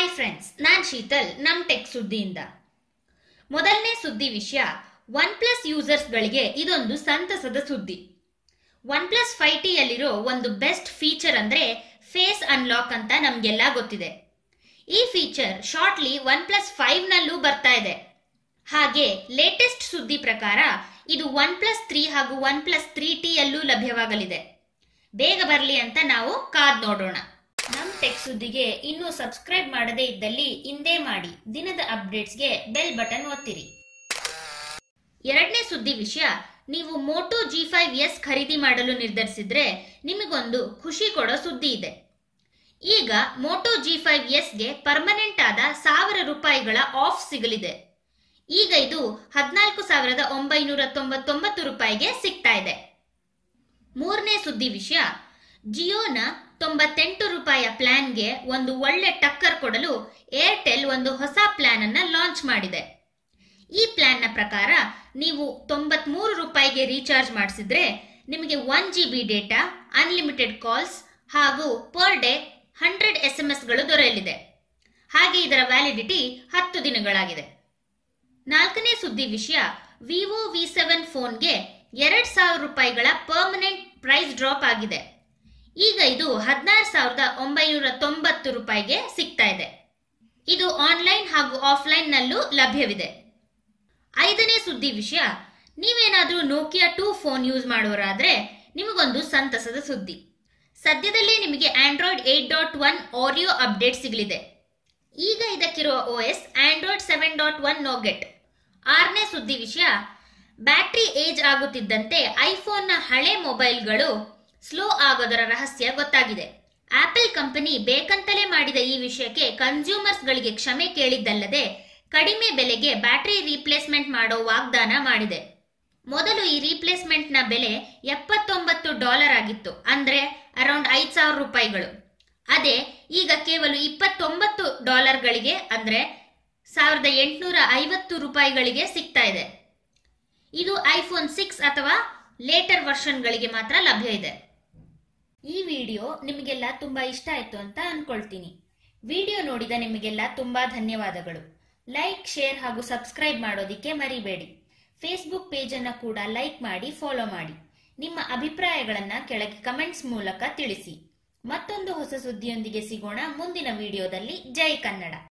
Hi friends ನಾನ್ ಶೀತಲ್, ನಮ್ tech ಸುದ್ದಿಯಿಂದ. ಮೊದಲನೇ ಸುದ್ದಿ ವಿಷಯ ಒನ್ ಪ್ಲಸ್ ಯೂಸರ್ಸ್ಗಳಿಗೆ ಇದೊಂದು ಸಂತಸದ ಸುದ್ದಿ. ಒನ್ ಪ್ಲಸ್ ಫೈವ್ ಟಿಯಲ್ಲಿರೋ ಒಂದು ಬೆಸ್ಟ್ ಫೀಚರ್ ಅಂದ್ರೆ ಫೇಸ್ ಅನ್ಲಾಕ್ ಅಂತ ನಮ್ಗೆಲ್ಲ ಗೊತ್ತಿದೆ. ಈ feature shortly one plus five ನಲ್ಲೂ ಬರ್ತಾ ಇದೆ. ಹಾಗೆ ಲೇಟೆಸ್ಟ್ ಸುದ್ದಿ ಪ್ರಕಾರ ಇದು ಒನ್ ಪ್ಲಸ್ ತ್ರೀ ಹಾಗೂ ಒನ್ ಪ್ಲಸ್ ತ್ರೀ ಟಿಯಲ್ಲೂ ಲಭ್ಯವಾಗಲಿದೆ. ಬೇಗ ಬರಲಿ ಅಂತ ನಾವು ಕಾದ್ ನೋಡೋಣ. ನಮ್ ಟೆಕ್ ಸುದ್ದಿಗೆ ಇನ್ನೂ ಸಬ್ಸ್ಕ್ರೈಬ್ ಮಾಡದೇ ಇದ್ದಲ್ಲಿ ಹಿಂದೆ ಮಾಡಿ. ದಿನದ ಅಪ್ಡೇಟ್ಸ್ಗೆ ಬೆಲ್ ಬಟನ್ ಒತ್ತಿರಿ. ಎರಡನೇ ಸುದ್ದಿ ವಿಷಯ, ನೀವು ಮೋಟೋ ಜಿ ಫೈವ್ ಎಸ್ ಖರೀದಿ ಮಾಡಲು ನಿರ್ಧರಿಸಿದ್ರೆ ನಿಮಗೊಂದು ಖುಷಿ ಕೊಡೋ ಸುದ್ದಿ ಇದೆ. ಈಗ ಮೋಟೋ ಜಿ ಫೈವ್ ಎಸ್ಗೆ ಪರ್ಮನೆಂಟ್ ಆದ ಸಾವಿರ ರೂಪಾಯಿಗಳ ಆಫ್ ಸಿಗಲಿದೆ. ಈಗ ಇದು ಹದಿನಾಲ್ಕು ಸಾವಿರದ ಒಂಬೈನೂರ ತೊಂಬತ್ತೊಂಬತ್ತು ರೂಪಾಯಿಗೆ ಸಿಗ್ತಾ ಇದೆ. ಮೂರನೇ ಸುದ್ದಿ ವಿಷಯ ಜಿಯೋನ ತೊಂಬತ್ತೆಂಟು ರೂಪಾಯಿಯ ಪ್ಲಾನ್ಗೆ ಒಂದು ಒಳ್ಳೆ ಟಕ್ಕರ್ ಕೊಡಲು ಏರ್ಟೆಲ್ ಒಂದು ಹೊಸ ಪ್ಲಾನ್ ಅನ್ನ ಲಾಂಚ್ ಮಾಡಿದೆ. ಈ ಪ್ಲಾನ್ನ ಪ್ರಕಾರ ನೀವು ತೊಂಬತ್ಮೂರು ರೂಪಾಯಿಗೆ ರೀಚಾರ್ಜ್ ಮಾಡಿಸಿದ್ರೆ ನಿಮಗೆ one G B data, unlimited calls ಹಾಗೂ per day hundred S M ಎಸ್ಗಳು ದೊರೆಯಲಿದೆ. ಹಾಗೆ ಇದರ ವ್ಯಾಲಿಡಿಟಿ ಹತ್ತು ದಿನಗಳಾಗಿದೆ. ನಾಲ್ಕನೇ ಸುದ್ದಿ ವಿಷಯ, ವಿವೋ ವಿ ಸೆವೆನ್ ಫೋನ್ಗೆ ಎರಡ್ ಸಾವಿರ ರೂಪಾಯಿಗಳ ಪರ್ಮನೆಂಟ್ ಪ್ರೈಸ್ ಡ್ರಾಪ್ ಆಗಿದೆ. ಈಗ ಇದು ಹದಿನಾರು ಸಾವಿರದ ಒಂಬೈನೂರ ತೊಂಬತ್ತು ರೂಪಾಯಿಗೆ ಸಿಗ್ತಾ ಇದೆ. ಇದು ಆನ್ಲೈನ್ ಹಾಗೂ ಆಫ್ಲೈನ್ ನಲ್ಲೂ ಲಭ್ಯವಿದೆ. ಐದನೇ ಸುದ್ದಿ ವಿಷಯ, ನೀವೇನಾದರೂ ನೋಕಿಯಾ ಟೂ ಫೋನ್ ಯೂಸ್ ಮಾಡೋರಾದರೆ ನಿಮಗೊಂದು ಸಂತಸದ ಸುದ್ದಿ. ಸದ್ಯದಲ್ಲೇ ನಿಮಗೆ Android eight dot one Oreo update ಸಿಗಲಿದೆ. ಈಗ ಇದಕ್ಕಿರುವ O S Android seven dot one Nougat ಆರನೇ ಸುದ್ದಿ ವಿಷಯ, ಬ್ಯಾಟ್ರಿ ಏಜ್ ಆಗುತ್ತಿದ್ದಂತೆ ಐಫೋನ್ನ ಹಳೆ ಮೊಬೈಲ್ಗಳು ಸ್ಲೋ ಆಗೋದರ ರಹಸ್ಯ ಗೊತ್ತಾಗಿದೆ. ಆಪಲ್ ಕಂಪನಿ ಬೇಕಂತಲೇ ಮಾಡಿದ ಈ ವಿಷಯಕ್ಕೆ ಕನ್ಸ್ಯೂಮರ್ಸ್ ಗಳಿಗೆ ಕ್ಷಮೆ ಕೇಳಿದ್ದಲ್ಲದೆ, ಕಡಿಮೆ ಬೆಲೆಗೆ ಬ್ಯಾಟರಿ ರೀಪ್ಲೇಸ್ಮೆಂಟ್ ಮಾಡೋ ವಾಗ್ದಾನ ಮಾಡಿದೆ. ಮೊದಲು ಈ ರೀಪ್ಲೇಸ್ಮೆಂಟ್ನ ಬೆಲೆ ಎಪ್ಪತ್ತೊಂಬತ್ತು ಡಾಲರ್ ಆಗಿತ್ತು, ಅಂದ್ರೆ ಅರೌಂಡ್ ಐದು ಸಾವಿರ ರೂಪಾಯಿಗಳು. ಅದೇ, ಈಗ ಕೇವಲ ಇಪ್ಪತ್ತೊಂಬತ್ತು ಡಾಲರ್ಗಳಿಗೆ, ಅಂದ್ರೆ ಸಾವಿರದ ಎಂಟುನೂರ ಐವತ್ತು ರೂಪಾಯಿಗಳಿಗೆ ಸಿಗ್ತಾ ಇದೆ. ಇದು ಐಫೋನ್ ಸಿಕ್ಸ್ ಅಥವಾ ಲೇಟರ್ ವರ್ಷನ್ಗಳಿಗೆ ಮಾತ್ರ ಲಭ್ಯ ಇದೆ. ವಿಡಿಯೋ ನಿಮಗೆಲ್ಲ ತುಂಬಾ ಇಷ್ಟ ಆಯ್ತು ಅಂತ ಅನ್ಕೊಳ್ತೀನಿ. ವಿಡಿಯೋ ನೋಡಿದ ನಿಮಗೆಲ್ಲ ತುಂಬಾ ಧನ್ಯವಾದಗಳು. ಲೈಕ್, ಶೇರ್ ಹಾಗೂ ಸಬ್ಸ್ಕ್ರೈಬ್ ಮಾಡೋದಿಕ್ಕೆ ಮರಿಬೇಡಿ. ಫೇಸ್ಬುಕ್ ಪೇಜ್ ಅನ್ನ ಕೂಡ ಲೈಕ್ ಮಾಡಿ ಫಾಲೋ ಮಾಡಿ. ನಿಮ್ಮ ಅಭಿಪ್ರಾಯಗಳನ್ನ ಕೆಳಗೆ ಕಮೆಂಟ್ಸ್ ಮೂಲಕ ತಿಳಿಸಿ. ಮತ್ತೊಂದು ಹೊಸ ಸುದ್ದಿಯೊಂದಿಗೆ ಸಿಗೋಣ ಮುಂದಿನ ವಿಡಿಯೋದಲ್ಲಿ. ಜೈ ಕನ್ನಡ.